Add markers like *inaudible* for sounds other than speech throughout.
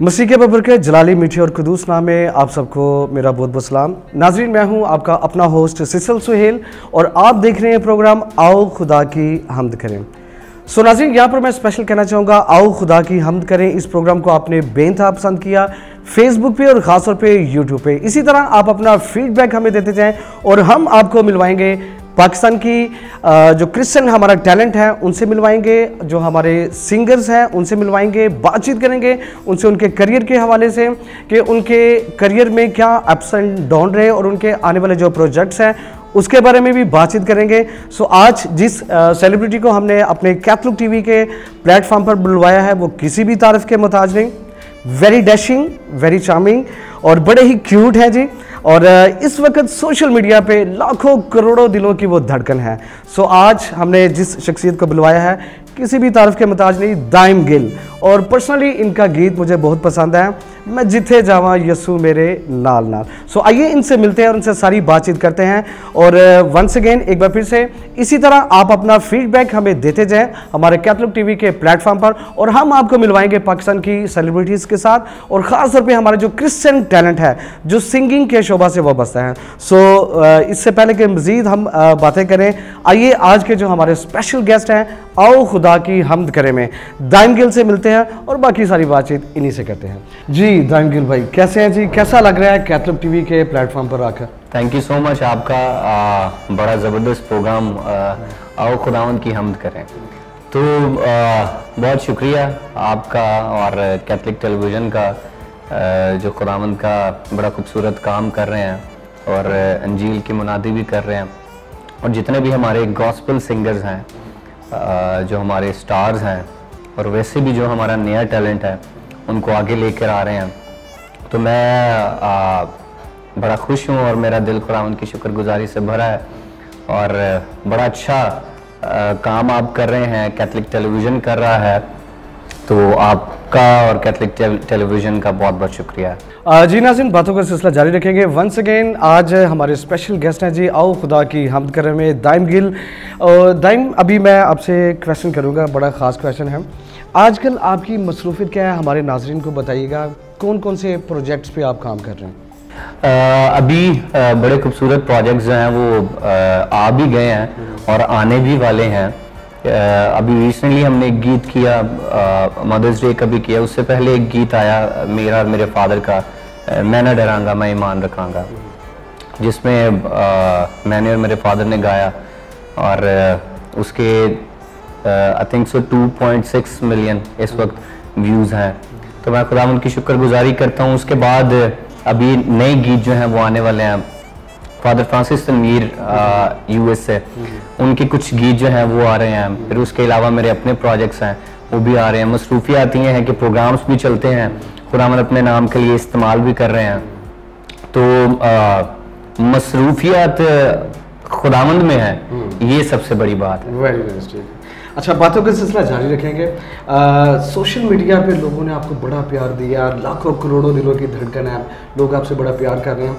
मसीह के बबर के जलाली मीठे और कदूस नाम में आप सबको मेरा बहुत बहुत सलाम। नाजरीन, मैं हूँ आपका अपना होस्ट सिसल सुहेल और आप देख रहे हैं प्रोग्राम आओ खुदा की हमद करें। सो नाजरीन, यहाँ पर मैं स्पेशल कहना चाहूँगा, आओ खुदा की हमद करें। इस प्रोग्राम को आपने बेनतहा पसंद किया फेसबुक पे और ख़ासतौर पे यूट्यूब पे। इसी तरह आप अपना फीडबैक हमें देते जाएँ और हम आपको मिलवाएँगे पाकिस्तान की जो क्रिश्चियन हमारा टैलेंट है, उनसे मिलवाएँगे, जो हमारे सिंगर्स हैं, उनसे मिलवाएँगे, बातचीत करेंगे, उनसे उनके करियर के हवाले से कि उनके करियर में क्या अप्स एंड डाउन रहे और उनके आने वाले जो प्रोजेक्ट्स हैं, उसके बारे में भी बातचीत करेंगे। सो आज जिस सेलिब्रिटी को हमने अपने कैथलिक टीवी के प्लेटफॉर्म पर बुलवाया है, वो किसी भी तारफ़ के मोहताज नहीं। वेरी डैशिंग वेरी चार्मिंग और बड़े ही क्यूट हैं जी। और इस वक्त सोशल मीडिया पे लाखों करोड़ों दिलों की वो धड़कन है। सो आज हमने जिस शख्सियत को बुलवाया है, किसी भी तारफ के मताज नहीं, दाइम गिल। और पर्सनली इनका गीत मुझे बहुत पसंद है। मैं जिथे जावा यसू मेरे नाल नाल। सो so, आइए इनसे मिलते हैं और उनसे सारी बातचीत करते हैं। और वंस अगेन एक बार फिर से इसी तरह आप अपना फीडबैक हमें देते जाएँ हमारे कैथलिक टीवी के प्लेटफॉर्म पर और हम आपको मिलवाएँगे पाकिस्तान की सेलिब्रिटीज़ के साथ और ख़ास तौर पर हमारे जो क्रिश्चियन टैलेंट है जो सिंगिंग के शोभा से वाबस्ता है। सो so, इससे पहले कि मज़ीद हम बातें करें आइए आज के जो हमारे स्पेशल गेस्ट हैं आओ खुदा की हमद करें में। दाइम गिल से मिलते हैं और बाकी सारी बातचीत इन्हीं से करते हैं। जी दाइम गिल भाई कैसे हैं जी? कैसा लग रहा है कैथलिक टीवी के प्लेटफॉर्म पर आकर? थैंक यू सो मच आपका आ, बड़ा ज़बरदस्त प्रोग्राम आओ खुदावन की हमद करें। तो आ, बहुत शुक्रिया आपका और कैथलिक टेलीविज़न का आ, जो खुदावंद का बड़ा खूबसूरत काम कर रहे हैं और अंजील की मुनादी भी कर रहे हैं। और जितने भी हमारे गॉस्पल सिंगर्स हैं जो हमारे स्टार्स हैं और वैसे भी जो हमारा नया टैलेंट है उनको आगे लेकर आ रहे हैं। तो मैं आ, बड़ा खुश हूँ और मेरा दिल खुला उनकी शुक्रगुजारी से भरा है। और बड़ा अच्छा आ, काम आप कर रहे हैं कैथलिक टेलीविज़न कर रहा है। तो आपका और कैथलिक टेलीविज़न का बहुत बहुत शुक्रिया। जी नाजिन बातों का सिलसिला जारी रखेंगे। वंस अगेन आज हमारे स्पेशल गेस्ट हैं जी आओ खुदा की हमद कर में दाइम गिल। और दाइम अभी मैं आपसे क्वेश्चन करूँगा बड़ा ख़ास क्वेश्चन है। आजकल आपकी मसरूफियत क्या है? हमारे नाजरन को बताइएगा कौन कौन से प्रोजेक्ट्स पे आप काम कर रहे हैं? आ, अभी आ, बड़े खूबसूरत प्रोजेक्ट्स जो हैं वो आ, आ भी गए हैं और आने भी वाले हैं। अभी रिसेंटली हमने एक गीत किया मदर्स डे का भी किया। उससे पहले एक गीत आया, मेरा और मेरे फादर का मैं ना डरांगा, मैं ईमान रखांगा, जिसमें मैंने और मेरे फादर ने गाया। और उसके आई थिंक सो 2.6 मिलियन इस वक्त व्यूज़ हैं। तो मैं खुदा उनकी शुक्रगुजारी करता हूँ। उसके बाद, अभी नए गीत जो हैं वो आने वाले हैं। फादर फ्रांसिस तनवीर यूएस से उनके कुछ गीत जो हैं वो आ रहे हैं। फिर उसके अलावा मेरे अपने प्रोजेक्ट्स हैं वो भी आ रहे हैं। मसरूफियात ये हैं कि प्रोग्राम्स भी चलते हैं। खुदामद अपने नाम के लिए इस्तेमाल भी कर रहे हैं। तो मसरूफियात खुदामंद में है। हम्म। ये सबसे बड़ी बात है। वेरी वेरी अच्छा बातों का सिलसिला जारी रखेंगे। सोशल मीडिया पे लोगों ने आपको बड़ा प्यार दिया। लाखों करोड़ों दिलों की धड़कन है। लोग आपसे बड़ा प्यार कर रहे हैं।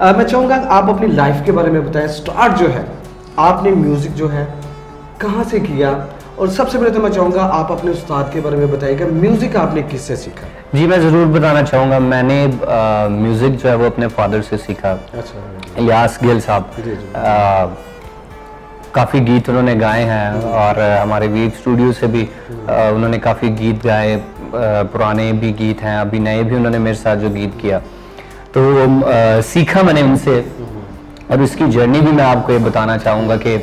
आ, मैं चाहूँगा आप अपनी लाइफ के बारे में बताएँ। स्टार्ट जो है आपने म्यूज़िक जो है कहाँ से किया? और सबसे पहले तो मैं चाहूँगा आप अपने उस्ताद के बारे में बताइएगा म्यूज़िक आपने किससे सीखा? जी मैं ज़रूर बताना चाहूँगा मैंने म्यूज़िक जो है वो अपने फादर से सीखा। अच्छा। यास गिल साहब। काफ़ी गीत उन्होंने गाए हैं और हमारे वीव स्टूडियो से भी आ, उन्होंने काफ़ी गीत गाए पुराने भी गीत हैं अभी नए भी उन्होंने मेरे साथ जो गीत किया। तो आ, सीखा मैंने उनसे। और उसकी जर्नी भी मैं आपको ये बताना चाहूँगा कि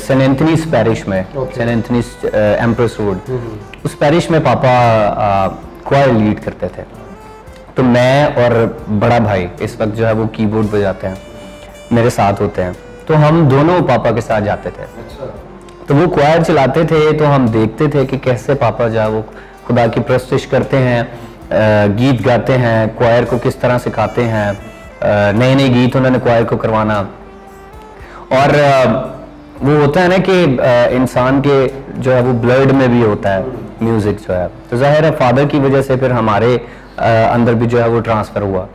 सेंट एंथनीस पैरिश में सेंट एंथनीस एम्प्रेस रोड उस पैरिश में पापा क्वायर लीड करते थे। तो मैं और बड़ा भाई इस वक्त जो है वो कीबोर्ड बजाते हैं मेरे साथ होते हैं। तो हम दोनों पापा के साथ जाते थे। अच्छा। तो वो क्वायर चलाते थे तो हम देखते थे कि कैसे पापा जो है वो खुदा की प्रस्तिश करते हैं गीत गाते हैं क्वायर को किस तरह सिखाते हैं। नए नए गीत उन्होंने क्वायर को करवाना। और वो होता है ना कि इंसान के जो है वो ब्लड में भी होता है म्यूज़िक जो है। तो ज़ाहिर है फादर की वजह से फिर हमारे अंदर भी जो है वो ट्रांसफ़र हुआ।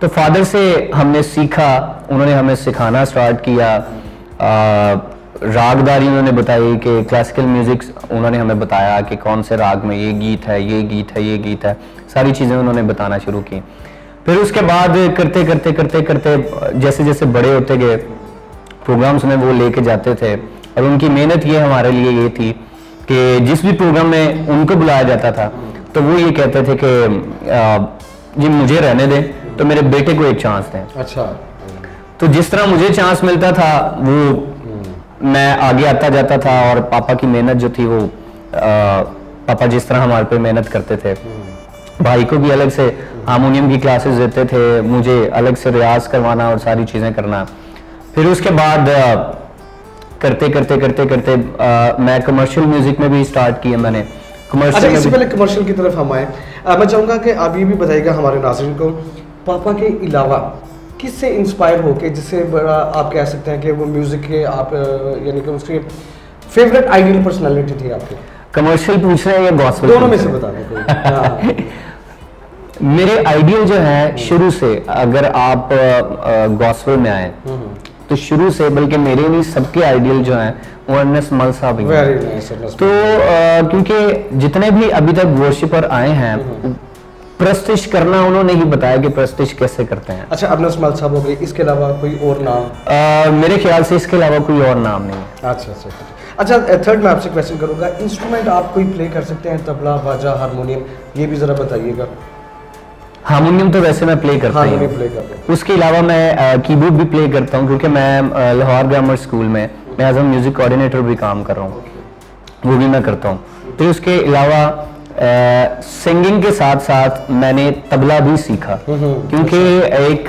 तो फादर से हमने सीखा, उन्होंने हमें सिखाना स्टार्ट किया। रागदारी उन्होंने बताई कि क्लासिकल म्यूज़िक उन्होंने हमें बताया कि कौन से राग में ये गीत है, ये गीत है, ये गीत है। सारी चीज़ें उन्होंने बताना शुरू की। फिर उसके बाद करते करते करते करते जैसे जैसे बड़े होते गए प्रोग्राम्स में वो लेके जाते थे। और उनकी मेहनत ये हमारे लिए ये थी कि जिस भी प्रोग्राम में उनको बुलाया जाता था तो वो ये कहते थे कि जी मुझे रहने दें तो मेरे बेटे को एक चांस दें। अच्छा। तो जिस तरह मुझे चांस मिलता था वो मैं आगे आता जाता था और पापा की मेहनत जो थी वो आ, पापा जिस तरह हमारे पे मेहनत करते थे भाई को भी अलग से हारमोनियम की क्लासेस देते थे मुझे अलग से रियाज करवाना और सारी चीज़ें करना। फिर उसके बाद करते करते करते करते आ, मैं कमर्शियल म्यूज़िक में भी स्टार्ट किया मैंने। कमर्शियल अच्छा इससे पहले कमर्शियल की तरफ़ हम आए। मैं चाहूँगा कि आप ये भी बताइएगा हमारे नाजरन को पापा के अलावा किससे इंस्पायर होके जिससे बड़ा आप कह सकते हैं कि वो म्यूज़िक के आप यानी कि उसकी फेवरेट आइडियल पर्सनालिटी थी आपकी? कमर्शियल पूछ रहे हैं या गॉस्पेल दोनों में से बता दें। *laughs* मेरे आइडियल जो है शुरू से अगर आप गॉस्पेल में आए हम्म, हम्म। तो शुरू से बल्कि मेरे नहीं सबके आइडियल जो हैं वो एन मल साहब ही तो क्योंकि जितने भी अभी तक वर्शिपर आए हैं हम्म, प्रस्तिश करना उन्होंने ही बताया कि प्रस्तिश कैसे करते हैं। अच्छा अपना स्मल साहब हो गए इसके अलावा कोई और नाम? आ, मेरे ख्याल से इसके अलावा कोई और नाम नहीं अच्छा अच्छा अच्छा। थर्ड मैं आपसे क्वेश्चन करूँगा। इंस्ट्रूमेंट आप कोई प्ले कर सकते हैं तबला बाजा हारमोनियम ये भी ज़रा बताइएगा। हारमोनियम तो वैसे मैं प्ले करता हूँ उसके अलावा मैं कीबोर्ड भी प्ले करता हूँ क्योंकि मैं लाहौर ग्रामर स्कूल में मैं एज अ म्यूज़िक कोऑर्डिनेटर भी काम कर रहा हूँ। वो भी मैं करता हूँ। तो उसके अलावा सिंगिंग के साथ साथ मैंने तबला भी सीखा। हम्म, हम्म, क्योंकि एक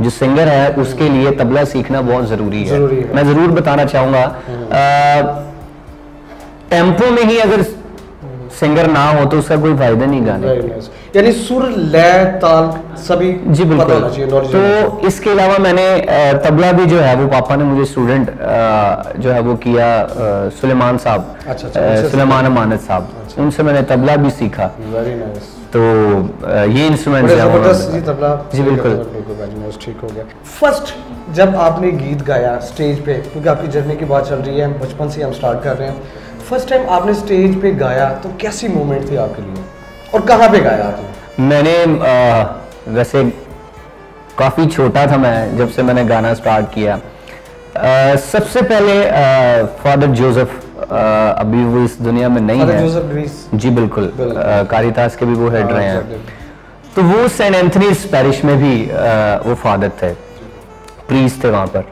जो सिंगर है उसके लिए तबला सीखना बहुत ज़रूरी है, ज़रूरी है। मैं ज़रूर बताना चाहूँगा टेंपो में ही अगर सिंगर ना हो तो उसका कोई फ़ायदा नहीं गाने यानी सुर लय ताल सभी जी बिल्कुल। तो इसके अलावा मैंने तबला भी जो है वो पापा ने मुझे स्टूडेंट जो है वो किया सुलेमान साहब अच्छा, अच्छा, सुलेमान अमानत साहब। अच्छा। उनसे मैंने तबला भी सीखा। तो ये इंस्ट्रूमेंट जी बिल्कुल। ठीक हो गया। फ़र्स्ट जब आपने गीत गाया स्टेज पे क्योंकि आपकी जर्नी की बात चल रही है बचपन से हम स्टार्ट कर रहे हैं फ़र्स्ट टाइम आपने स्टेज पे गाया तो कैसी मोमेंट थी आपके लिए? और कहाँ पे गाया आपने मैंने आ, वैसे काफ़ी छोटा था मैं जब से मैंने गाना स्टार्ट किया। आ, सबसे पहले फादर जोसेफ अभी वो इस दुनिया में नहीं है। जी बिल्कुल। कारितास के भी वो हेड हाँ, रहे हैं। तो वो सेंट एंथनी पैरिश में भी आ, वो फादर थे। प्रीस थे वहाँ पर।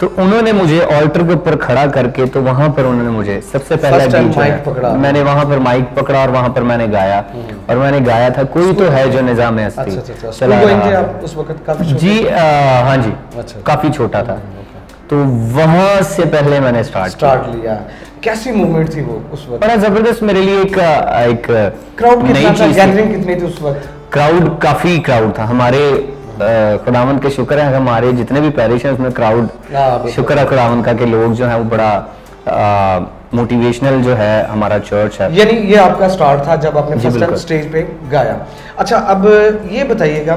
तो उन्होंने मुझे ऑल्टर के ऊपर खड़ा करके तो वहाँ पर उन्होंने मुझे सबसे पहला माइक पकड़ा। मैंने वहाँ पर माइक पकड़ा और वहाँ पर मैंने गाया। हम्म। और मैंने गाया था कोई तो है जो निज़ाम अच्छा, अच्छा, अच्छा। चला रहा जी हाँ जी। काफ़ी छोटा था। हम्म, तो वहाँ से पहले मैंने स्टार्ट स्टार्ट लिया। कैसी मूवमेंट थी वो उस वक्त? बड़ा ज़बरदस्त मेरे लिए एक एक क्राउड कितना था? गैदरिंग कितनी थी उस वक्त? क्राउड काफ़ी क्राउड था। हमारे खुदावंत के शुक्र है हमारे जितने भी पैरिश हैं उसमें क्राउड हाँ, शुक्र है खुदावंत का कि लोग जो है वो बड़ा मोटिवेशनल जो है हमारा चर्च है। यानी ये आपका स्टार्ट था जब आपने फ़र्स्ट टाइम स्टेज पे गाया। अच्छा अब ये बताइएगा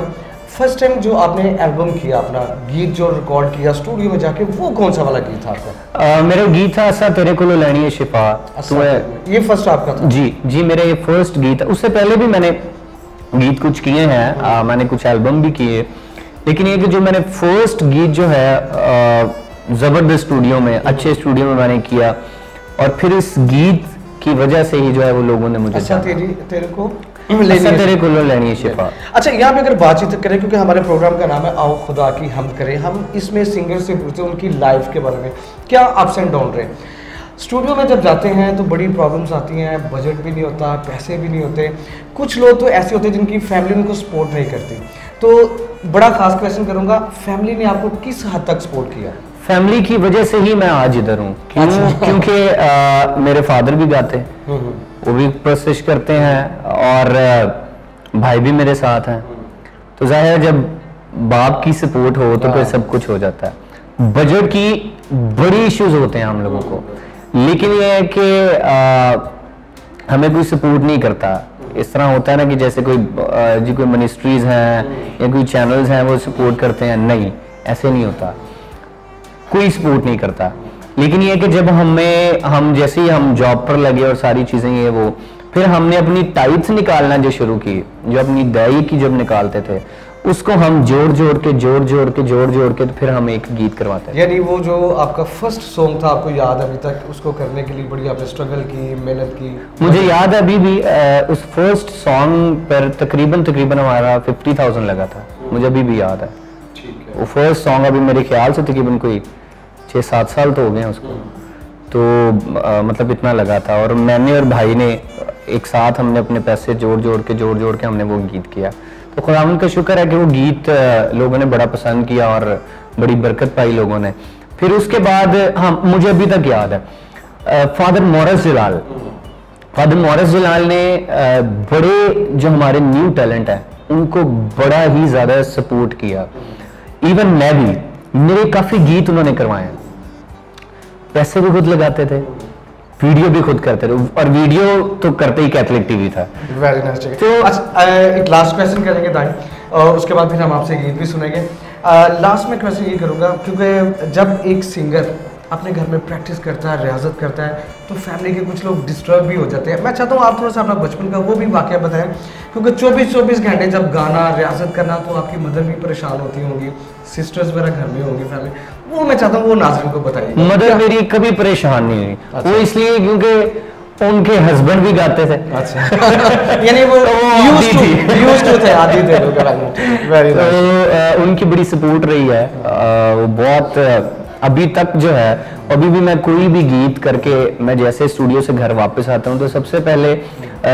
फ़र्स्ट टाइम जो आपने एल्बम किया अपना गीत जो रिकॉर्ड किया स्टूडियो में जाके वो कौन सा वाला गीत था आपका? मेरा गीत था ऐसा तेरे को लेनी है शिफा तो ये फ़र्स्ट आपका था? जी जी मेरा ये फ़र्स्ट गीत उससे पहले भी मैंने गीत कुछ किए हैं मैंने कुछ एल्बम भी किए। लेकिन ये कि जो मैंने फ़र्स्ट गीत जो है ज़बरदस्त स्टूडियो में अच्छे स्टूडियो में मैंने किया। और फिर इस गीत की वजह से ही जो है वो लोगों ने मुझे अच्छा तेरी तेरे को अच्छा तेरे को लेनी है शिफा। अच्छा यहाँ पे अगर बातचीत करें क्योंकि हमारे प्रोग्राम का नाम है आओ खुदा की हम करें। हम इसमें सिंगर से पूछते हैं उनकी लाइफ के बारे में। क्या अप्स एंड डाउन रहे? स्टूडियो में जब जाते हैं तो बड़ी प्रॉब्लम्स आती हैं बजट भी नहीं होता पैसे भी नहीं होते। कुछ लोग तो ऐसे होते हैं जिनकी फैमिली उनको सपोर्ट नहीं करती। तो बड़ा खास क्वेश्चन करूँगा फैमिली ने आपको किस हद तक सपोर्ट किया? फैमिली की वजह से ही मैं आज इधर हूँ। अच्छा। क्योंकि मेरे फादर भी गाते हैं। हम्म, हम्म। वो भी प्रशिश करते हैं और भाई भी मेरे साथ हैं। तो ज़ाहिर जब बाप की सपोर्ट हो तो फिर हाँ। सब कुछ हो जाता है। बजट की बड़ी इश्यूज़ होते हैं हम लोगों को। लेकिन ये है कि हमें कोई सपोर्ट नहीं करता। इस तरह होता है ना कि जैसे कोई जी, कोई मिनिस्ट्रीज हैं या कोई चैनल्स हैं, वो सपोर्ट करते हैं। नहीं, ऐसे नहीं होता। कोई सपोर्ट नहीं करता। लेकिन ये कि जब हमें, हम जैसे ही हम जॉब पर लगे और सारी चीज़ें ये वो, फिर हमने अपनी टाइप्स निकालना जो शुरू की, जो अपनी दही की जब निकालते थे उसको हम जोड़ जोड़ के जोड़ जोड़ के जोड़ जोड़ के तो फिर हम एक गीत करवाते हैं। यानी वो जो आपका फ़र्स्ट सॉन्ग था आपको याद अभी तक उसको करने के लिए बड़ी आपने स्ट्रगल की मेहनत की? मुझे याद है अभी भी अ, उस फ़र्स्ट सॉन्ग पर तकरीबन तकरीबन हमारा फिफ्टी थाउज़ेंड लगा था। मुझे अभी भी याद है। वो फ़र्स्ट सॉन्ग अभी मेरे ख्याल से तकरीबन कोई छः सात साल तो हो गए हैं उसको। तो अ, मतलब इतना लगा था। और मैंने और भाई ने एक साथ हमने अपने पैसे जोड़ जोड़ के जोड़ जोड़ के हमने वो गीत किया। तो खुदावन का शुक्र है कि वो गीत लोगों ने बड़ा पसंद किया और बड़ी बरकत पाई लोगों ने। फिर उसके बाद हाँ मुझे अभी तक याद है father Morris Jalal. Father Morris Jalal ने बड़े जो हमारे न्यू टैलेंट है, उनको बड़ा ही ज़्यादा सपोर्ट किया। इवन मैं भी, मेरे काफ़ी गीत उन्होंने करवाए पैसे भी खुद लगाते थे। वीडियो भी खुद करते रहे और वीडियो तो करते ही कैथलिक टीवी था। वेरी नाइस nice तो- अच्छा एक लास्ट क्वेश्चन करेंगे दाई और उसके बाद फिर हम आपसे गीत भी सुनेंगे। लास्ट में क्वेश्चन ये करूँगा क्योंकि जब एक सिंगर अपने घर में प्रैक्टिस करता है रियाजत करता है तो फैमिली के कुछ लोग डिस्टर्ब भी हो जाते हैं। मैं चाहता हूँ आप थोड़ा सा अपना बचपन का वो भी वाक्य बताएँ क्योंकि 24-24 घंटे जब गाना रियाजत करना तो आपकी मदर भी परेशान होती होंगी सिस्टर्स वगैरह घर में होंगी फैमिली वो मैं चाहता हूँ वो नाजरन को बताइए। मदर मेरी कभी परेशान नहीं हुई। वो इसलिए क्योंकि उनके हस्बैंड भी गाते थे। अच्छा। *laughs* यानी वो used आदी to- थी। आदि थे लोग तो उनकी बड़ी सपोर्ट रही है। वो बहुत अभी तक जो है अभी भी मैं कोई भी गीत करके मैं जैसे स्टूडियो से घर वापस आता हूँ तो सबसे पहले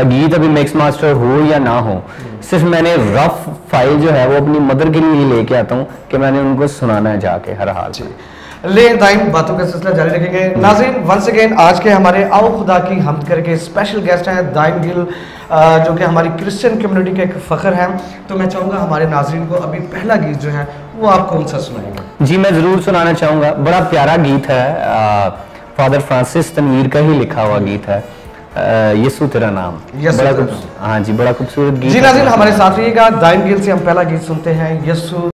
गीत अभी मिक्स मास्टर हो या ना हो सिर्फ़ मैंने रफ फ़ाइल जो है वो अपनी मदर के लिए ही लेके आता हूँ कि मैंने उनको सुनाना है जाके हर हाल में। ले दाइन बातों का सिलसिला जारी रखेंगे। नाजिन वंस अगेन आज के हमारे आओ खुदा की हम करके स्पेशल गेस्ट हैं दाइन गिल जो कि हमारी क्रिश्चियन कम्युनिटी के एक फ़ख्र हैं। तो मैं चाहूँगा हमारे नाजरीन को अभी पहला गीत जो है वो आप कौन सा सुनाएँगे। जी मैं ज़रूर सुनाना चाहूँगा। बड़ा प्यारा गीत है। फादर फ्रांसिस तनवीर का ही लिखा हुआ गीत है। यीशु तेरा नाम। यीशु बड़ा हाँ जी बड़ा खूबसूरत गीत जी नाजिन हमारे साथ रहिएगा। दाइन गिल से हम पहला गीत सुनते हैं। यस्सु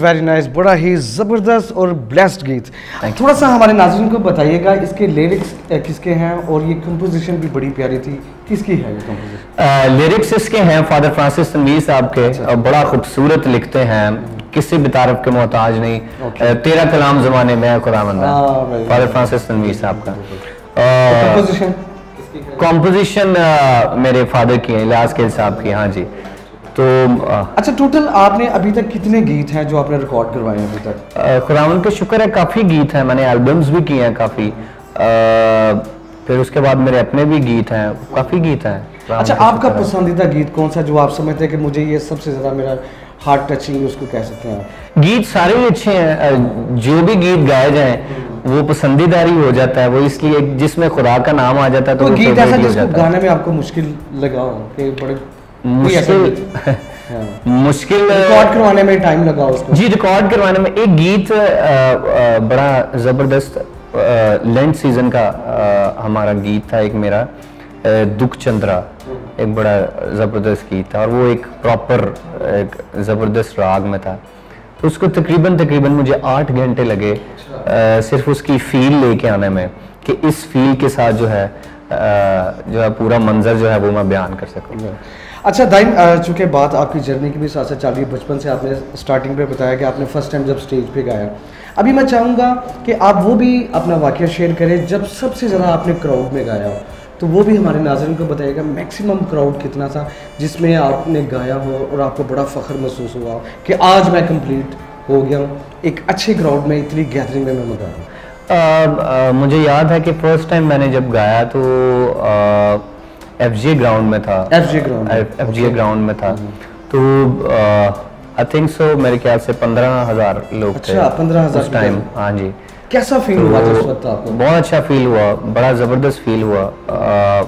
वेरी नाइस nice, बड़ा ही ज़बरदस्त और ब्लेस्ड गीत। थोड़ा सा हमारे नाजरन को बताइएगा इसके लिरिक्स किसके हैं और ये कंपोजिशन भी बड़ी प्यारी थी। किसकी है ये कंपोजिशन लिरिक्स इसके हैं फादर फ्रांसिस तनवीर साहब के। अच्छा। बड़ा खूबसूरत लिखते हैं। किसी भी तारफ के मोहताज नहीं। okay. तेरा कलाम जमाने में खुदा फादर फ्रांसिस तनवीर साहब का। कॉम्पोजिशन मेरे फादर की है इलाज के साहब की हाँ जी। तो अच्छा टोटल आपने अभी तक कितने गीत हैं जो आपने रिकॉर्ड करवाए हैं अभी तक? खुदावन का शुक्र है काफ़ी गीत हैं। मैंने एल्बम्स भी किए हैं काफ़ी। फिर उसके बाद मेरे अपने भी गीत हैं काफ़ी गीत हैं। अच्छा आपका पसंदीदा गीत कौन सा जो आप समझते हैं कि मुझे ये सबसे ज़्यादा मेरा हार्ट टचिंग उसको कह सकते हैं गीत सारे ही अच्छे हैं। जो भी गीत गाए जाए वो पसंदीदा ही हो जाता है। वो इसलिए जिसमें खुदा का नाम आ जाता है तो, तो गीत ऐसा जिसको गाने में आपको मुश्किल लगा हो कि बड़े मुश्किल मुश्किल रिकॉर्ड करवाने में टाइम लगा उसको। जी रिकॉर्ड करवाने में एक गीत बड़ा ज़बरदस्त लेंथ सीज़न का हमारा गीत था एक मेरा दुख चंद्रा एक बड़ा ज़बरदस्त गीत था और वो एक प्रॉपर एक ज़बरदस्त राग में था। तो उसको तकरीबन तकरीबन मुझे आठ घंटे लगे आ, सिर्फ़ उसकी फील लेके आने में कि इस फील के साथ जो है आ, जो है पूरा मंजर जो है वो मैं बयान कर सकूँ। अच्छा दाइन चूँकि बात आपकी जर्नी की भी साथ साथ चल रही है बचपन से आपने स्टार्टिंग पे बताया कि आपने फ़र्स्ट टाइम जब स्टेज पे गाया। अभी मैं चाहूँगा कि आप वो भी अपना वाक्य शेयर करें जब सबसे ज़्यादा आपने क्राउड में गाया हो तो वो भी हमारे नाजरन को बताइएगा मैक्सिमम क्राउड कितना था जिसमें आपने गाया हो और आपको बड़ा फ़ख्र महसूस हुआ कि आज मैं कंप्लीट हो गया हूँ एक अच्छे क्राउड में इतनी गैदरिंग में मैं गा हूँ। मुझे याद है कि फ़र्स्ट टाइम मैंने जब गाया तो आ, एफ़ जी ग्राउंड में था। F G ground F G ground में था। हम्म। तो आई थिंक सो मेरे ख्याल से पंद्रह हज़ार लोग अच्छा पंद्रह हज़ार टाइम हाँ जी। कैसा फील तो हुआ जिस वक्त आपको? बहुत अच्छा फील हुआ बड़ा ज़बरदस्त फील हुआ। आ,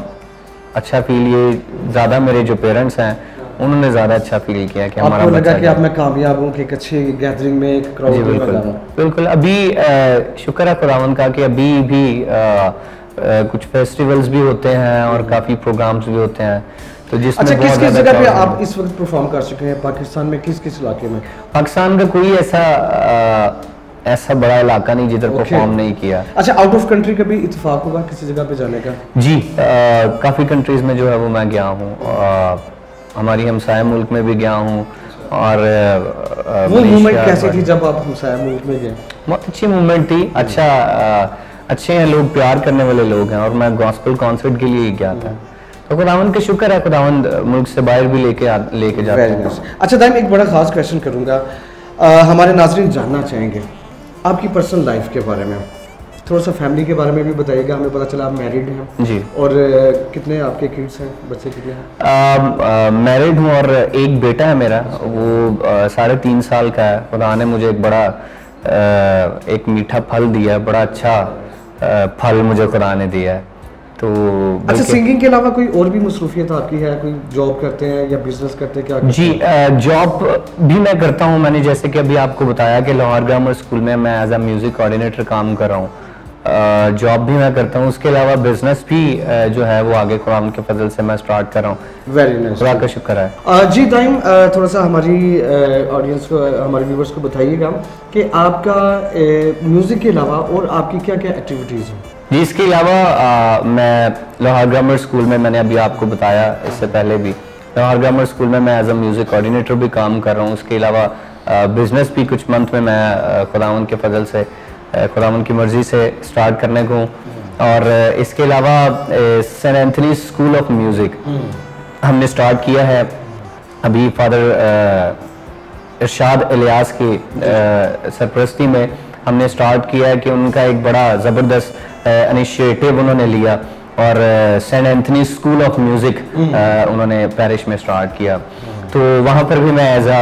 अच्छा फील ये ज़्यादा मेरे जो पेरेंट्स हैं उन्होंने ज़्यादा अच्छा फील किया कि हमारा लगा कि आप मैं कामयाब हूँ कि एक अच्छी गैदरिंग में एक क्राउड बिल्कुल। बिल्कुल अभी शुक्र है खुदावन का कि अभी भी आ, कुछ फेस्टिवल्स भी होते हैं और काफ़ी प्रोग्राम्स भी होते हैं। तो जिसमें अच्छा किस किस जगह पे आप इस वक्त परफॉर्म कर चुके हैं? पाकिस्तान में किस किस इलाके में? पाकिस्तान का कोई ऐसा आ, ऐसा बड़ा इलाका नहीं जिधर okay. परफॉर्म नहीं किया। अच्छा आउट ऑफ़ कंट्री का भी इतफाक होगा किसी जगह पे जाने का? जी काफ़ी कंट्रीज़ में जो है वो मैं गया हूँ। हमारी हमसाय मुल्क में भी गया हूँ और वो मूवमेंट कैसी थी जब आप हमसाय मुल्क में गए? बहुत अच्छी मूवमेंट थी। अच्छा अच्छे हैं लोग प्यार करने वाले लोग हैं और मैं गॉस्पल कॉन्सर्ट के लिए ही गया था। तो खुदावन के शुक्र है खुदावन मुल्क से बाहर भी लेके लेके जाते हैं। अच्छा दाइम एक बड़ा खास क्वेश्चन करूँगा। हमारे नाजरीन जानना चाहेंगे आपकी पर्सनल लाइफ के बारे में। थोड़ा सा फैमिली के बारे में भी बताइएगा हमें पता चला आप मैरिड हैं। जी। और कितने आपके किड्स हैं बच्चे कितने हैं? मैरिड हूँ और एक बेटा है मेरा वो साढ़े तीन साल का है। खुदा ने मुझे एक बड़ा आ, एक मीठा फल दिया बड़ा अच्छा फल मुझे खुदा ने दिया है। तो अच्छा सिंगिंग के अलावा कोई और भी मसरूफियत आपकी है? कोई जॉब करते हैं या बिज़नेस करते हैं? क्या करते जी जॉब भी मैं करता हूँ। मैंने जैसे कि अभी आपको बताया कि लाहौर ग्रामर स्कूल में मैं एज अ म्यूज़िक कोऑर्डिनेटर काम कर रहा हूँ। जॉब भी मैं करता हूँ। उसके अलावा बिज़नेस भी जो है वो आगे कुरान के फजल से मैं स्टार्ट कर रहा हूँ। वेरी नाइस का शुक्र है। जी टाइम थोड़ा सा हमारी ऑडियंस को हमारे व्यूवर्स को बताइएगा कि आपका म्यूज़िक के अलावा और आपकी क्या क्या एक्टिविटीज़ हैं? जी इसके अलावा मैं लाहौर ग्रामर स्कूल में मैंने अभी आपको बताया इससे पहले भी। लाहौर ग्रामर स्कूल में मैं एज अ म्यूज़िक कोऑर्डिनेटर भी काम कर रहा हूँ। उसके अलावा बिज़नेस भी कुछ मंथ में मैं खुदावन के फजल से खुदावन की मर्ज़ी से स्टार्ट करने को। और इसके अलावा Saint Anthony school of music हमने स्टार्ट किया है। अभी फादर इरशाद इलियास की सरप्रस्ती में हमने स्टार्ट किया है कि उनका एक बड़ा ज़बरदस्त इनिशिएटिव उन्होंने लिया। और saint Anthony school of music उन्होंने पेरिश में स्टार्ट किया। तो वहाँ पर भी मैं एज अ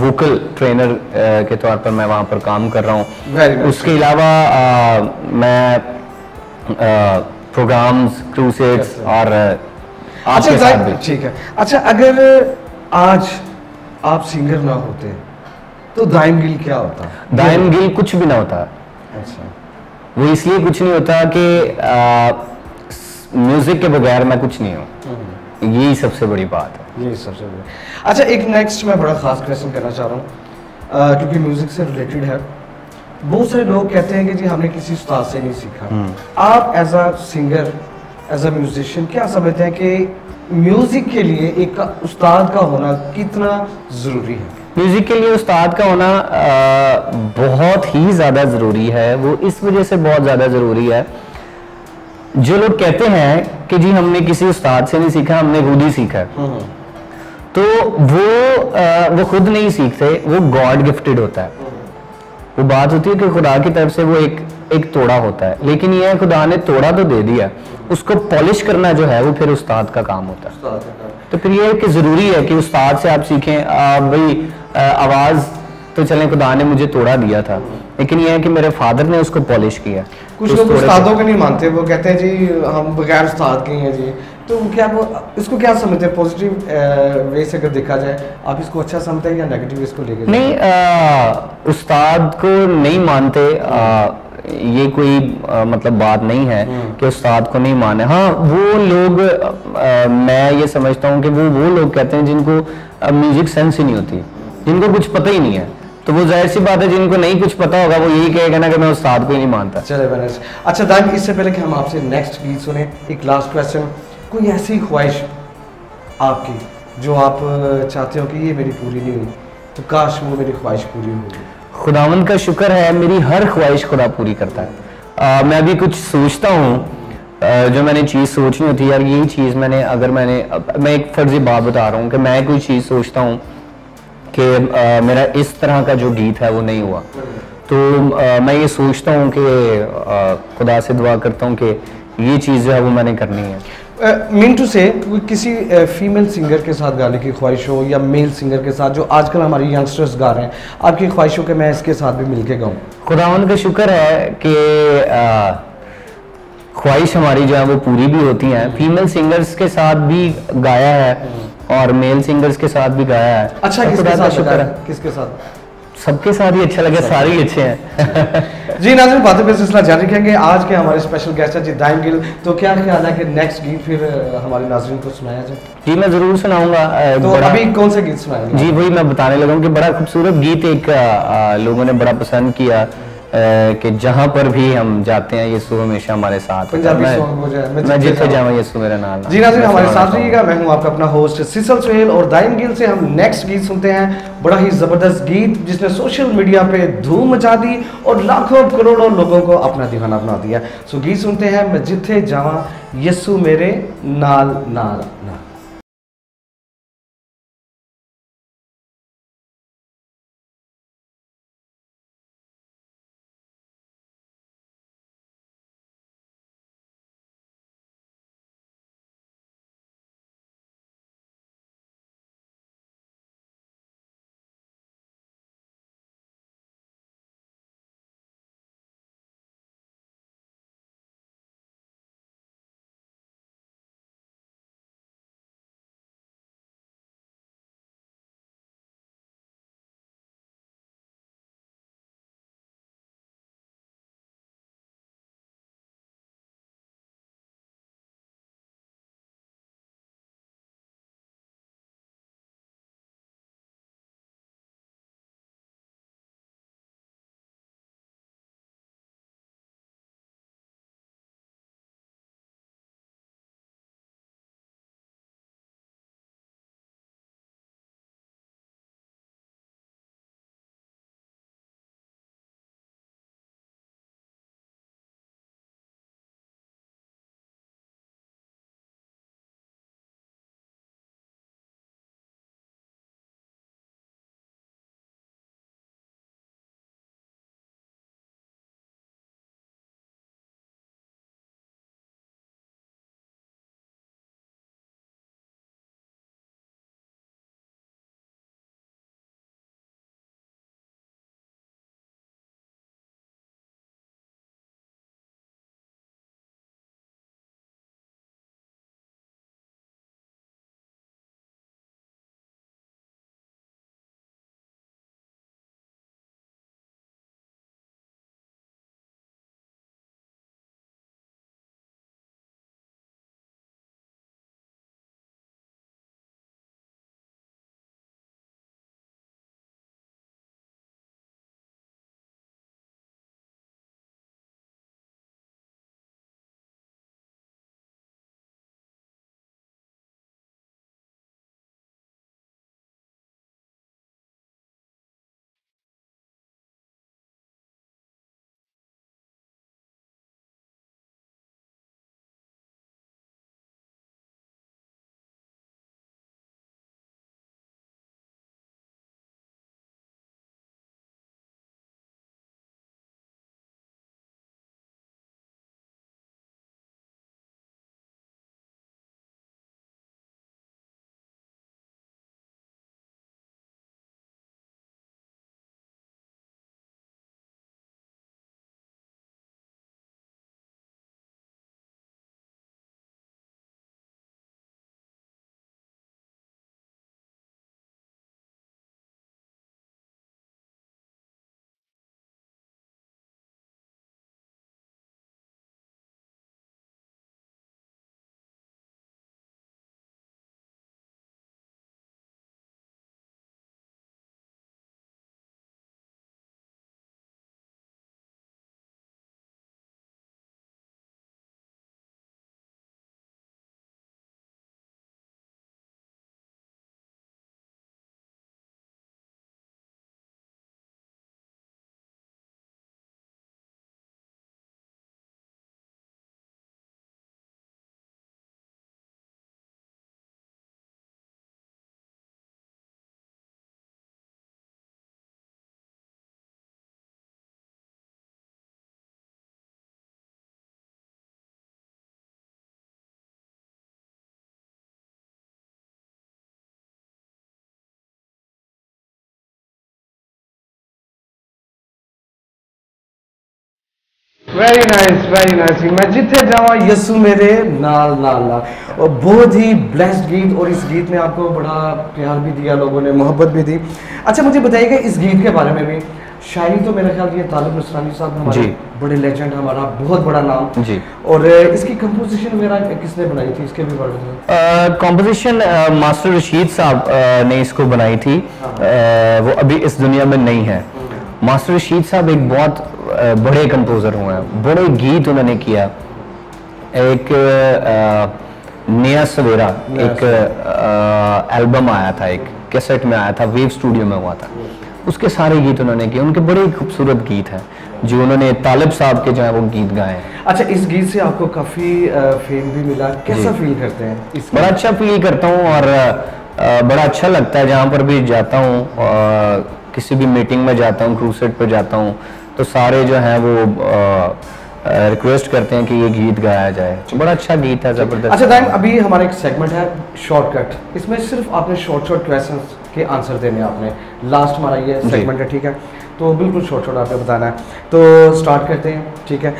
वोकल ट्रेनर के तौर पर मैं वहाँ पर काम कर रहा हूँ। उसके अलावा मैं प्रोग्राम्स क्रूसेड्स और अच्छा ठीक है। अच्छा अगर आज आप सिंगर ना होते तो दाइम गिल क्या होता? दाइम गिल कुछ भी ना होता। अच्छा। वो इसलिए कुछ नहीं होता कि म्यूज़िक के बगैर मैं कुछ नहीं हूँ। यही सबसे बड़ी बात है। यही सबसे बड़ी। अच्छा एक नेक्स्ट मैं बड़ा खास क्वेश्चन करना चाह रहा हूँ। क्योंकि म्यूज़िक से रिलेटेड है। बहुत सारे लोग कहते हैं कि जी हमने किसी उस्ताद से नहीं सीखा। आप as a singer as a musician क्या समझते हैं कि म्यूज़िक के लिए एक उस्ताद का होना कितना ज़रूरी है? म्यूज़िक के लिए उस्ताद का होना आ, बहुत ही ज़्यादा ज़रूरी है। वो इस वजह से बहुत ज़्यादा ज़रूरी है जो लोग कहते हैं कि जी हमने किसी उस्ताद से नहीं सीखा हमने खुद ही सीखा। है तो वो आ, वो खुद नहीं सीखते वो गॉड गिफ्टेड होता है। वो बात होती है कि खुदा की तरफ़ से वो एक एक तोड़ा होता है। लेकिन यह खुदा ने तोड़ा तो दे दिया। उसको पॉलिश करना जो है वो फिर उस्ताद का काम होता है। तो फिर ये कि ज़रूरी है कि उस्ताद से आप सीखें भाई आवाज़ तो चलें खुदा ने मुझे तोड़ा दिया था। लेकिन यह है कि मेरे फादर ने उसको पॉलिश किया। कुछ लोग उस्तादों को नहीं मानते वो कहते हैं जी हम बगैर उस्ताद के हैं जी। तो क्या वो इसको क्या समझते हैं? पॉजिटिव वे से अगर देखा जाए आप इसको अच्छा समझते हैं या नेगेटिव इसको लेकर नहीं आ, उस्ताद को नहीं मानते आ, ये कोई आ, मतलब बात नहीं है हम्म। कि उस्ताद को नहीं माने। हाँ वो लोग आ, मैं ये समझता हूँ कि वो वो लोग कहते हैं जिनको म्यूज़िक सेंस ही नहीं होती जिनको कुछ पता ही नहीं है। तो वो ज़ाहिर सी बात है जिनको नहीं कुछ पता होगा वो यही कहेगा ना कि मैं उस्ताद को ही नहीं मानता। चले बने। अच्छा दान इससे पहले कि हम आपसे नेक्स्ट गीत सुने एक लास्ट क्वेश्चन कोई ऐसी ख्वाहिश आपकी जो आप चाहते हो कि ये मेरी पूरी नहीं हुई तो काश वो मेरी ख्वाहिश पूरी होगी खुदावन का शुक्र है मेरी हर ख्वाहिश खुदा पूरी करता है। आ, मैं अभी कुछ सोचता हूँ जो मैंने चीज़ सोचनी होती है यार यही चीज़ मैंने अगर मैंने मैं एक फर्जी बात बता रहा हूँ कि मैं कोई चीज़ सोचता हूँ कि मेरा इस तरह का जो गीत है वो नहीं हुआ। तो आ, मैं ये सोचता हूँ कि खुदा से दुआ करता हूँ कि ये चीज़ जो है वो मैंने करनी है। मीन टू से किसी फीमेल सिंगर के साथ गाने की ख्वाहिश हो या मेल सिंगर के साथ जो आजकल हमारे यंगस्टर्स गा रहे हैं आपकी ख्वाहिश हो कि मैं इसके साथ भी मिलके गाऊं? खुदावन का शुक्र है कि ख्वाहिश हमारी जो है वो पूरी भी होती हैं। फीमेल सिंगर्स के साथ भी गाया है। और मेल सिंगर्स के साथ भी गाया है। अच्छा किसके साथ शुक्र है। किसके साथ? सबके साथ ही अच्छा लगे सारे ही अच्छे हैं। *laughs* जी नाजिर बातें पे सिलसिला जारी रखेंगे। आज के हमारे स्पेशल गेस्ट है जी दाइन गिल। तो क्या ख्याल है कि नेक्स्ट गीत फिर हमारे नाजरीन को सुनाया जाए? जी मैं ज़रूर सुनाऊँगा। तो अभी कौन से गीत सुनाएँगे? जी वही मैं बताने लगा कि बड़ा खूबसूरत गीत एक लोगों ने बड़ा पसंद किया। कि जहाँ पर भी हम जाते हैं यीशु हमेशा हमारे साथ पंजाबी सॉन्ग हो जाए मैं जिथे जाऊँ यीशु मेरे नाम जी नाज़रीन हमारे साथ रहिएगा। मैं हूँ आपका अपना होस्ट सिसल सुहेल और दाइन गिल से हम नेक्स्ट गीत सुनते हैं। बड़ा ही ज़बरदस्त गीत जिसने सोशल मीडिया पे धूम मचा दी और लाखों करोड़ों लोगों को अपना दीवाना बना दिया। सो गीत सुनते हैं मैं जिथे जावा यीशु मेरे नाल नाल नाल। वेरी नाइस वेरी नाइस मैं जिथे जावा यसु मेरे नाल नाल नाल और बहुत ही ब्लेस्ड गीत और इस गीत ने आपको बड़ा प्यार भी दिया लोगों ने मोहब्बत भी दी। अच्छा मुझे बताइएगा इस गीत के बारे में भी। शायरी तो मेरे ख्याल ये तालिब नसरानी साहब हमारे बड़े लेजेंड हमारा बहुत बड़ा नाम। जी। और इसकी कंपोजिशन वगैरह किसने बनाई थी? इसके भी बारे में। बताओ। कॉम्पोजिशन मास्टर रशीद साहब ने इसको बनाई थी। अ, वो अभी इस दुनिया में नहीं है। मास्टर रशीद साहब एक बहुत बड़े कंपोजर हुए हैं। बड़े गीत उन्होंने किया। एक नया सवेरा एक एल्बम आया था एक कैसेट में आया था वेव स्टूडियो में हुआ था। उसके सारे गीत उन्होंने किए। उनके बड़े खूबसूरत गीत हैं जो उन्होंने तालिब साहब के जो है वो गीत गाए हैं। अच्छा इस गीत से आपको काफ़ी फेम भी मिला। कैसा फील करते हैं बड़ा अच्छा फील करता हूँ और बड़ा अच्छा लगता है जहाँ पर भी जाता हूँ। किसी भी मीटिंग में जाता हूँ क्रूसेट पर जाता हूँ तो सारे जो हैं वो रिक्वेस्ट करते हैं कि ये गीत गाया जाए। बड़ा अच्छा गीत है ज़बरदस्त। अच्छा टाइम अभी हमारा एक सेगमेंट है शॉर्टकट इसमें सिर्फ़ आपने शॉर्ट शॉर्ट क्वेश्चन के आंसर देने आपने। लास्ट हमारा ये सेगमेंट है ठीक है? तो बिल्कुल शॉर्ट शॉर्ट आपने बताना है। तो स्टार्ट करते हैं ठीक है?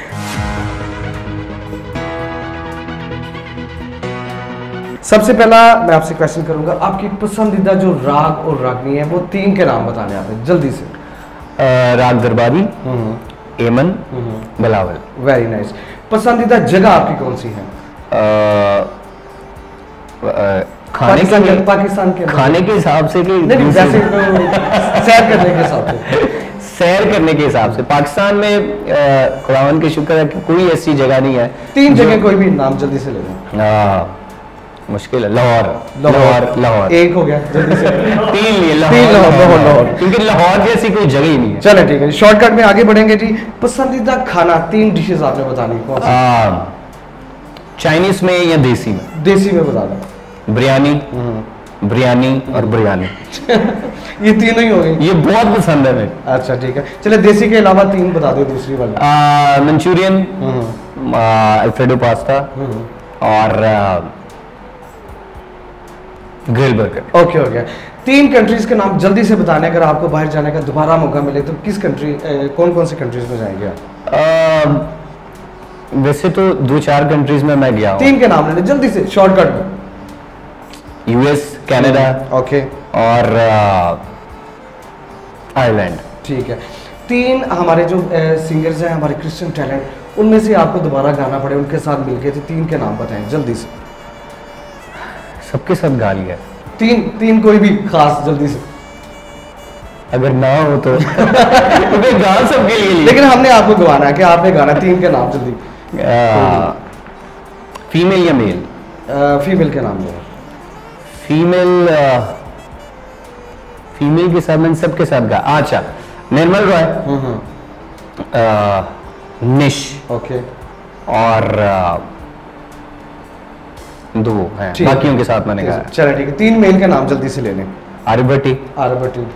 सबसे पहला मैं आपसे क्वेश्चन करूँगा आपकी पसंदीदा जो राग और रागनी है वो तीन के नाम बताने आपने जल्दी से। राग दरबारी एमन बिलावल। वेरी नाइस पसंदीदा जगह आपकी कौन सी है? खाने के के पाकिस्तान के खाने के हिसाब से कि नहीं वैसे तो सैर करने के हिसाब से। *laughs* सैर करने के हिसाब से। पाकिस्तान में खुदावन के शुक्र है कि कोई ऐसी जगह नहीं है तीन जगह कोई भी नाम जल्दी से ले लें। हाँ, मुश्किल है लाहौर। लाहौर। लाहौर एक हो गया जल्दी से। तीन लिए तीन लाहौर, लाहौर, लाहौर। क्योंकि लाहौर जैसी कोई जगह ही नहीं है। चले ठीक है। शॉर्टकट में आगे बढ़ेंगे जी। पसंदीदा खाना तीन डिशेस आपने बतानी कौन चाइनीज़ में या देसी में? देसी में बता दें। बिरयानी बिरयानी और बिरयानी। *laughs* ये तीनों ही हो गए ये बहुत पसंद है मेरे। अच्छा ठीक है। चले देसी के अलावा तीन बता दो दूसरी वाली। मंचूरियन हम्म, अल्फ्रेडो पास्ता हम्म। और ग्रिल बर्गर ओके ओके तीन कंट्रीज़ के नाम जल्दी से बताने अगर आपको बाहर जाने का दोबारा मौका मिले तो किस कंट्री कौन कौन सी कंट्रीज़ में जाएँगे आप? वैसे तो दो चार कंट्रीज़ में मैं गया तीन के नाम लेने जल्दी से शॉर्टकट में। यूएस कनाडा ओके और आयरलैंड ठीक है। तीन हमारे जो सिंगर्स हैं हमारे क्रिश्चियन टैलेंट उनमें से आपको दोबारा गाना पड़े उनके साथ मिलके तो तीन के नाम बताएँ जल्दी से। सबके साथ गा लिया तीन तीन कोई भी खास जल्दी से। अगर ना हो तो। *laughs* मैं गा सबके लिए लेकिन हमने आपको गवाना है कि आपने गाना तीन के नाम जल्दी। फीमेल या मेल फीमेल के नाम लेना फीमेल फीमेल के साथ मैंने सबके साथ गा अच्छा निर्मल रॉय। निश। ओके। और अ, दो हैं। बाकियों के साथ मैंने गाया चलो ठीक है तीन मेल के नाम जल्दी से ले लें। आर्यभट्टी आरबटी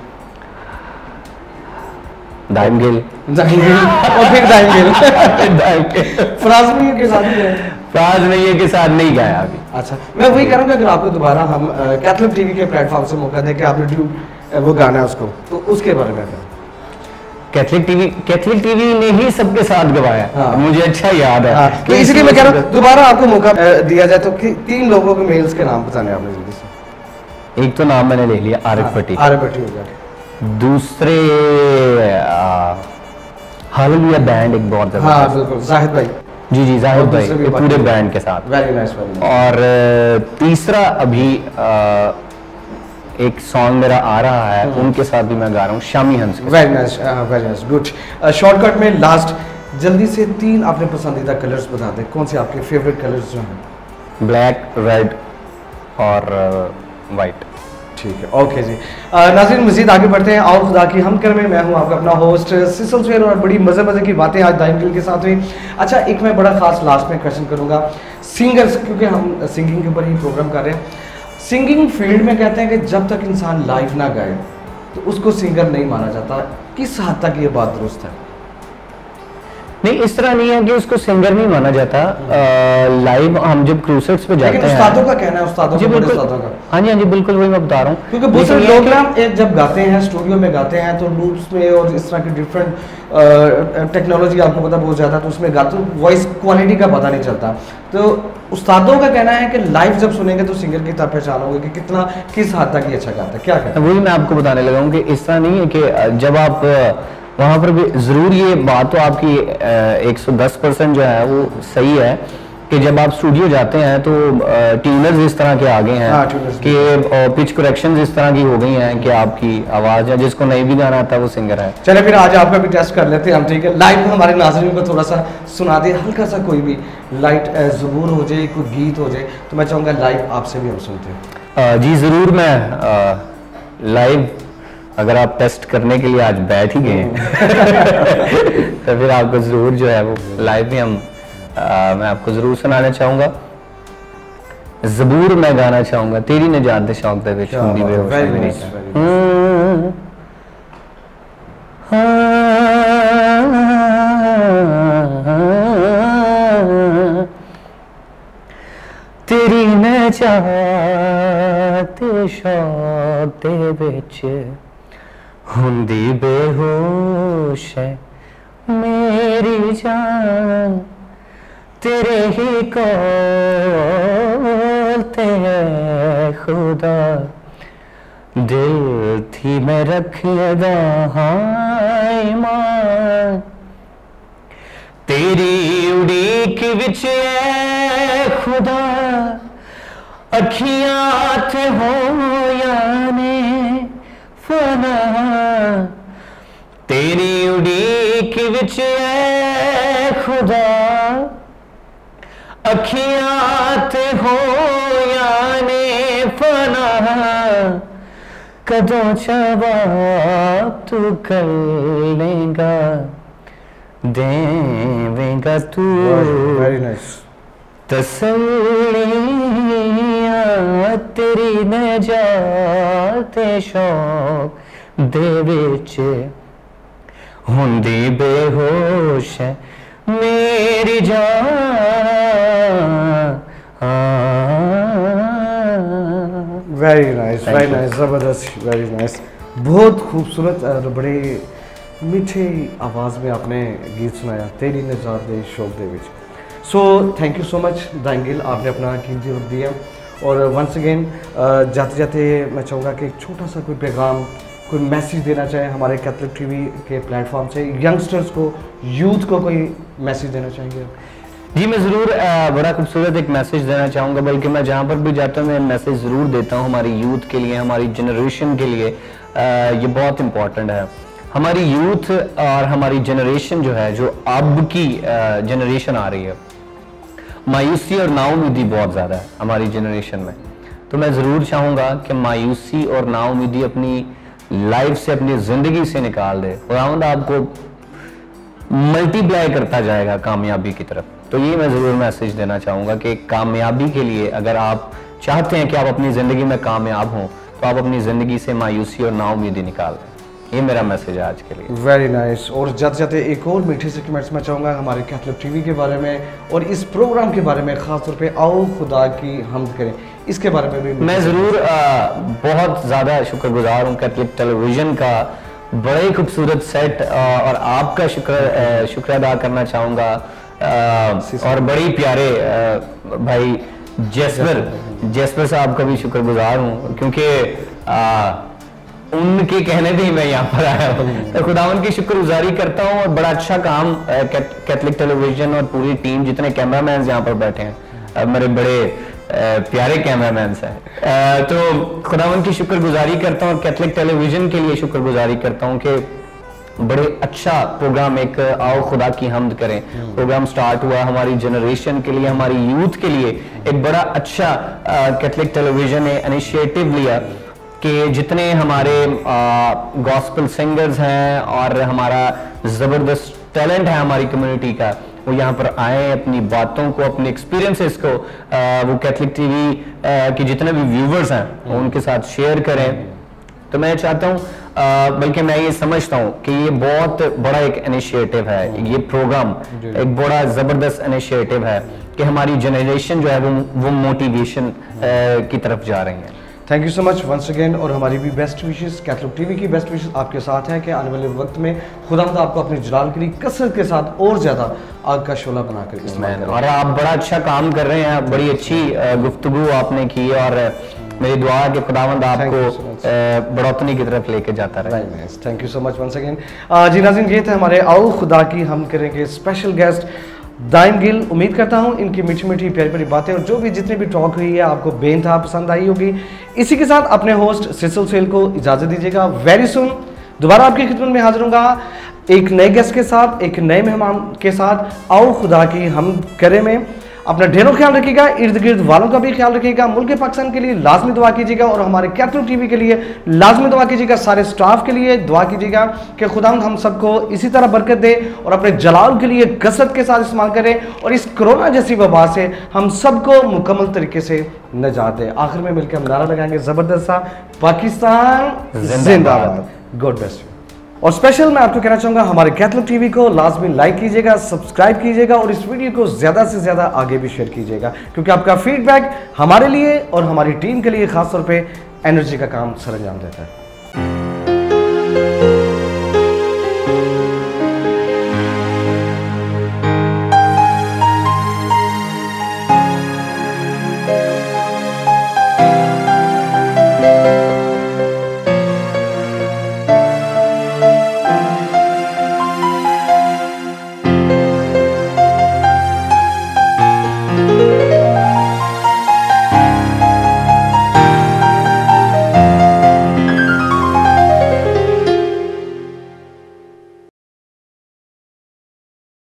दाइम गिल। और फिर जाएँगे दाइम फ्रांस में के साथ ही गए। फराज नैयर के साथ नहीं गाया अभी। अच्छा मैं वही करूँगा अगर आपको दोबारा हम कैथलिक टीवी के प्लेटफॉर्म से मौका दें कि आपने ड्यू वो गाना है उसको तो उसके बारे में। कैथलिक टीवी कैथलिक टीवी ने ही सबके साथ गवाया। हाँ। मुझे अच्छा याद है। हाँ, तो इसलिए मैं कह रहा हूँ दोबारा आपको मौका दिया जाए तो तीन लोगों के मेल्स के नाम बताने आपने जल्दी से। एक तो नाम मैंने ले लिया आरिफ भट्टी। आरबटी हो गया। दूसरे हालिया बैंड एक बहुत हाँ बिल्कुल जाहिद भाई। जी जी जाहिद भाई पूरे बैंड के साथ। वेरी नाइस और तीसरा अभी एक सॉन्ग मेरा आ रहा है हम्म। उनके साथ भी मैं गा रहा हूँ शामी हंस very nice very nice good shortcut में लास्ट जल्दी से तीन अपने पसंदीदा कलर्स बता दें। कौन से आपके फेवरेट कलर्स जो हैं? ब्लैक रेड और वाइट ठीक है ओके जी. अ, नाज़रीन मजीद आगे बढ़ते हैं। आओ खुदा की हम कर में मैं हूँ आपका अपना होस्ट सिसल सुहेल और बड़ी मज़े मज़े की बातें आज दाइम गिल के साथ हुई। अच्छा एक मैं बड़ा खास लास्ट में क्वेश्चन करूँगा। सिंगर्स क्योंकि हम सिंगिंग के ऊपर ही प्रोग्राम कर रहे हैं। सिंगिंग फ़ील्ड में कहते हैं कि जब तक इंसान लाइफ ना गाए तो उसको सिंगर नहीं माना जाता, किस हद तक ये बात दुरुस्त है? नहीं इस तरह नहीं है कि उसको सिंगर नहीं माना जाता। लाइव हम जब क्रूसेट्स पे जाते हैं। उस्तादों का कहना है उस्तादों जी का बिल्कुल। हाँ जी हाँ जी बिल्कुल वही मैं बता रहा हूँ। क्योंकि बहुत सारे लोग ना जब गाते हैं स्टूडियो में गाते हैं तो लूप्स में और इस तरह की डिफरेंट टेक्नोलॉजी आपको पता बहुत ज़्यादा तो उसमें गाते वॉइस क्वालिटी का पता नहीं चलता। तो उस्तादों का कहना है कि लाइव जब सुनेंगे तो सिंगर की तरफ़ पहचान होगी कि कितना किस हद तक ये अच्छा गाता है। क्या कहते कि वही मैं आपको बताने लगा हूँ कि इस तरह नहीं है कि जब आप वहाँ पर भी ज़रूर ये बात तो आपकी एक सौ दस परसेंट जो है वो सही है कि जब आप स्टूडियो जाते हैं तो ट्यूनर्स इस तरह के आ गए हैं हाँ, कि पिच करेक्शंस इस तरह की हो गई हैं कि आपकी आवाज़ है जिसको नहीं भी गाना आता वो सिंगर है। चले फिर आज आपका भी टेस्ट कर लेते हैं हम ठीक है? लाइव हमारे नाजरीन को थोड़ा सा सुना दे हल्का सा कोई भी लाइट जबूर हो जाए कोई गीत हो जाए तो मैं चाहूँगा लाइव आपसे भी हम सुनते हैं। जी ज़रूर मैं लाइव अगर आप टेस्ट करने के लिए आज बैठ ही गए हैं *laughs* तो फिर आपको ज़रूर जो है वो लाइव भी हम अ, मैं आपको ज़रूर सुनाना चाहूँगा ज़बूर मैं गाना चाहूँगा तेरी निजात दे शौक दे विच क्या हुंदी बात है, बेहोश very मेरी nice, जान। very nice. हम्म। ਤੇਰੀ ਨਜਾਤ ਸ਼ੌਕ ਦੇ ਵਿੱਚ हुंदी बेहोश है। मेरी जान तेरे ही कोलते है, खुदा। दिल थी मैं रख मान तेरी उड़ीक बिच खुदा। अखियाँ हो याने फना ਹਕੀਕ ਵਿੱਚ ਐ ਖੁਦਾ। ਅੱਖੀਆਂ ਤੇ ਹੋਇਆ ਨੇ ਫਨਾ ਕਦੋਂ ਜਵਾਬ ਤੂੰ ਕਰ ਲੇਗਾ? ਦੇਵੇਂਗਾ ਤੂੰ। ਵੈਰੀ ਨਾਈਸ ਤਸਲੀਆਂ ਤੇਰੀ ਨਜਾਤ ਸ਼ੌਕ ਦੇ ਵਿੱਚ ਹੁੰਦੀ ਬੇਹੋਸ਼ ਹੈ ਮੇਰੀ ਜਾਨ very nice Thank very you. Nice ज़बरदस्त वेरी नाइस बहुत खूबसूरत और बड़े मीठे आवाज़ में आपने गीत सुनाया तेरी निजात दे शौक दे विच so thank you so much दांगिल आपने अपना कीमती वक्त दिया और वंस अगेन जाते जाते मैं चाहूँगा कि एक छोटा सा कोई पैगाम कोई मैसेज देना चाहे हमारे कैथलिक टीवी के प्लेटफॉर्म से यंगस्टर्स को यूथ को कोई मैसेज देना चाहेंगे? जी मैं ज़रूर बड़ा खूबसूरत एक मैसेज देना चाहूँगा बल्कि मैं जहाँ पर भी जाता हूँ मैं मैसेज ज़रूर देता हूँ हमारी यूथ के लिए हमारी जनरेशन के लिए। अ, ये बहुत इंपॉर्टेंट है। हमारी यूथ और हमारी जनरेशन जो है जो अब की जनरेशन आ रही है मायूसी और नाउमीदी बहुत ज़्यादा है हमारी जनरेशन में। तो मैं ज़रूर चाहूँगा कि मायूसी और नाउमीदी अपनी लाइफ से अपनी ज़िंदगी से निकाल दे। खुदावंद आपको मल्टीप्लाई करता जाएगा कामयाबी की तरफ़। तो ये मैं ज़रूर मैसेज देना चाहूँगा कि कामयाबी के लिए अगर आप चाहते हैं कि आप अपनी ज़िंदगी में कामयाब हों तो आप अपनी ज़िंदगी से मायूसी और नाउमीदी निकाल दें। ये मेरा मैसेज है आज के लिए। Very nice nice. और जाते जाते एक और मीठे से कमेंट्स मैं चाहूँगा हमारे कैथलिक टीवी के बारे में और इस प्रोग्राम के बारे में ख़ास तौर पे आओ खुदा की हम करें। इसके बारे में भी मैं ज़रूर बहुत ज़्यादा शुक्रगुजार हूँ कैथलिक टेलीविज़न का। बड़े ही खूबसूरत सेट और आपका शुक्र शुक्र अदा करना चाहूँगा। और बड़ी प्यारे भाई जैस्पर जैस्पर साहब का भी शुक्रगुजार हूँ। क्योंकि उनके कहने ही मैं यहाँ पर आया हूँ। तो खुदावन की शुक्रगुजारी करता हूँ और बड़ा अच्छा काम कैथलिक टेलीविज़न और पूरी टीम जितने कैमरा कैमरामैन यहाँ पर बैठे हैं। मेरे बड़े प्यारे कैमरामैन हैं। अ, तो खुदावन की शुक्रगुजारी करता हूँ और कैथलिक टेलीविज़न के लिए शुक्रगुजारी करता हूँ कि बड़े अच्छा प्रोग्राम एक आओ खुदा की हमद करें। प्रोग्राम स्टार्ट हुआ हमारी जनरेशन के लिए हमारी यूथ के लिए। एक बड़ा अच्छा कैथलिक टेलीविज़न ने इनिशिएटिव लिया। कि जितने हमारे गॉस्पल सिंगर्स हैं और हमारा ज़बरदस्त टैलेंट है हमारी कम्युनिटी का वो यहाँ पर आए अपनी बातों को अपने एक्सपीरियंसेस को आ, वो कैथलिक टीवी के जितने भी व्यूवर्स हैं उनके साथ शेयर करें। तो मैं चाहता हूँ बल्कि मैं ये समझता हूँ कि ये बहुत बड़ा एक इनिशिएटिव है ये प्रोग्राम एक बड़ा ज़बरदस्त इनिशिएटिव है कि हमारी जनरेशन जो है वो वो मोटिवेशन की तरफ़ जा रही है। Thank you so much once again और हमारी भी बेस्ट विशेष कैथलिक टीवी की बेस्ट विशेष आपके साथ है कि आने वाले वक्त में खुदा आपको अपने जलाल के लिए कसरत के साथ और ज़्यादा आग का शोला बनाकर और आप बड़ा अच्छा काम कर रहे हैं बड़ी अच्छी गुफ्तगु आपने की और मेरी दुआ है कि खुदावंद आपको बढ़ोतनी की तरफ़ लेके जाता रहे। Thank you so much once again जी नाजिन ये थे हमारे आओ खुदा की हम करेंगे स्पेशल गेस्ट दाइम गिल, उम्मीद करता हूँ इनकी मीठी मीठी प्यारी प्यारी बातें और जो भी जितनी भी टॉक हुई है, आपको बेनता पसंद आई होगी। इसी के साथ अपने होस्ट सिसल सेल को इजाज़त दीजिएगा। वेरी सुन दोबारा आपकी खिदमत में हाजिर होगा एक नए गेस्ट के साथ, एक नए मेहमान के साथ, आओ खुदा की हम करें में। अपना ढेरों ख्याल रखिएगा इर्द गिर्द वालों का भी ख्याल रखिएगा मुल्क पाकिस्तान के लिए लाजमी दुआ कीजिएगा और हमारे कैथल टीवी के लिए लाजमी दुआ कीजिएगा सारे स्टाफ के लिए दुआ कीजिएगा कि खुदा हम सबको इसी तरह बरकत दे और अपने जलाल के लिए कसरत के साथ इस्तेमाल करें और इस कोरोना जैसी वबा से हम सबको मुकम्मल तरीके से नजात दें। आखिर में मिलकर हम नारा लगाएँगे ज़बरदस्त सा पाकिस्तान जिंदाबाद। गॉड बेस्ट और स्पेशल मैं आपको कहना चाहूँगा, हमारे कैथलिक टीवी को लाजमी लाइक कीजिएगा सब्सक्राइब कीजिएगा और इस वीडियो को ज़्यादा से ज़्यादा आगे भी शेयर कीजिएगा। क्योंकि आपका फीडबैक हमारे लिए और हमारी टीम के लिए खासतौर पर एनर्जी का काम सर अंजाम देता है।